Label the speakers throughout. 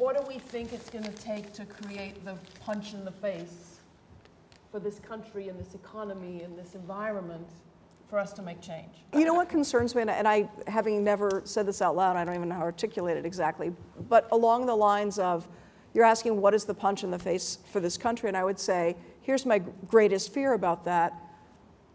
Speaker 1: what do we think it's going to take to create the punch in the face for this country and this economy and this environment for us to make change?
Speaker 2: You know what concerns me, and I- having never said this out loud, I don't even know how to articulate it exactly, but along the lines of, you're asking what is the punch in the face for this country, and I would say, here's my greatest fear about that.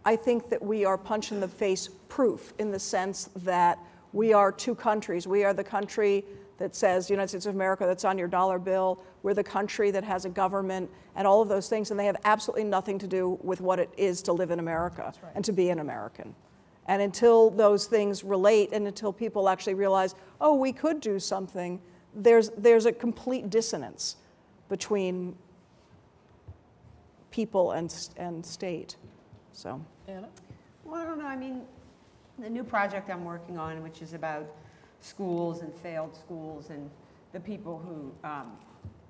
Speaker 2: I think that we are punch in the face proof in the sense that we are two countries. We are the country that says United States of America that's on your dollar bill. We're the country that has a government and all of those things, and they have absolutely nothing to do with what it is to live in America
Speaker 1: right.
Speaker 2: and to be an American. And until those things relate and until people actually realize, oh, we could do something, there's, there's a complete dissonance between people and, and state. So,
Speaker 1: Anna?
Speaker 3: Well, I don't know, I mean, the new project I'm working on, which is about schools and failed schools and the people who um,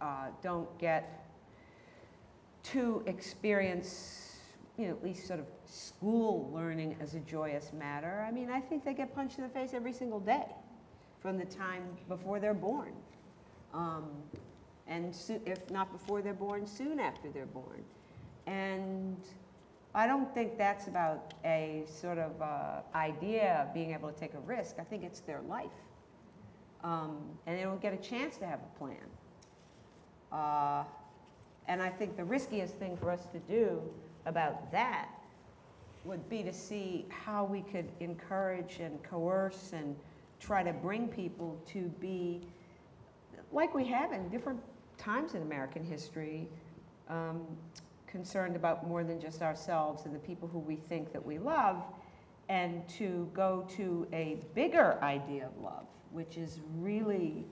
Speaker 3: uh, don't get to experience, you know, at least sort of school learning as a joyous matter. I mean, I think they get punched in the face every single day from the time before they're born. Um, and soo- if not before they're born, soon after they're born. And I don't think that's about a sort of uh, idea of being able to take a risk. I think it's their life. Um, and they don't get a chance to have a plan. Uh, and I think the riskiest thing for us to do about that would be to see how we could encourage and coerce and try to bring people to be like we have in different times in American history, um, concerned about more than just ourselves and the people who we think that we love, and to go to a bigger idea of love, which is really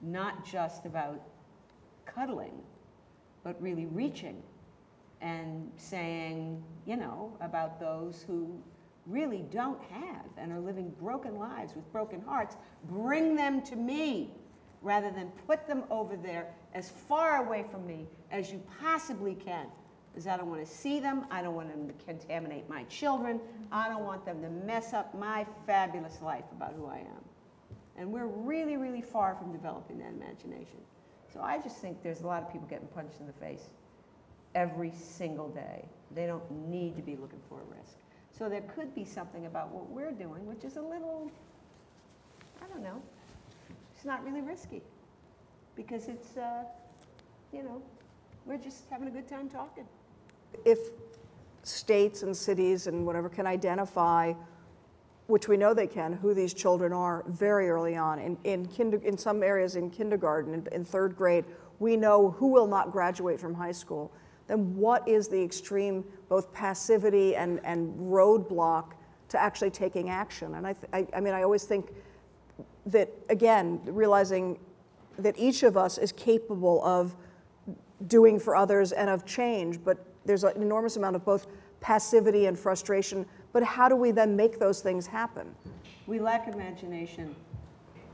Speaker 3: not just about cuddling, but really reaching and saying, you know, about those who really don't have and are living broken lives with broken hearts, bring them to me rather than put them over there as far away from me as you possibly can. Because I don't want to see them, I don't want them to contaminate my children, I don't want them to mess up my fabulous life about who I am. And we're really, really far from developing that imagination. So I just think there's a lot of people getting punched in the face every single day. They don't need to be looking for a risk. So there could be something about what we're doing, which is a little, I don't know, it's not really risky. Because it's, uh, you know, we're just having a good time talking.
Speaker 2: If states and cities and whatever can identify, which we know they can, who these children are very early on, in, in, kinder, in some areas in kindergarten, in, in third grade, we know who will not graduate from high school, then what is the extreme both passivity and, and roadblock to actually taking action? And I, I, I mean, I always think that, again, realizing that each of us is capable of doing for others and of change, but there's an enormous amount of both passivity and frustration. But how do we then make those things happen?
Speaker 3: We lack imagination.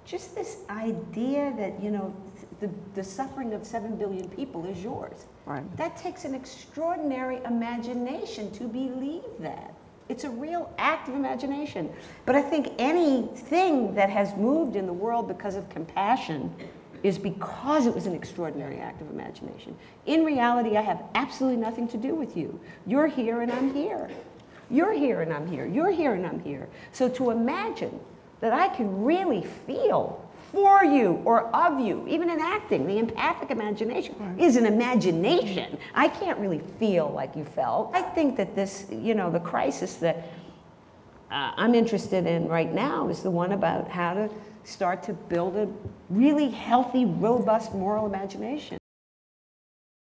Speaker 3: Just this idea that, you know, the, the suffering of 7 billion people is yours.
Speaker 2: Right.
Speaker 3: That takes an extraordinary imagination to believe that. It's a real act of imagination. But I think anything that has moved in the world because of compassion is because it was an extraordinary act of imagination. In reality, I have absolutely nothing to do with you. You're here and I'm here. You're here and I'm here. You're here and I'm here. So to imagine that I can really feel for you or of you, even in acting, the empathic imagination is an imagination. I can't really feel like you felt. I think that this, you know, the crisis that uh, I'm interested in right now is the one about how to start to build a really healthy, robust moral imagination.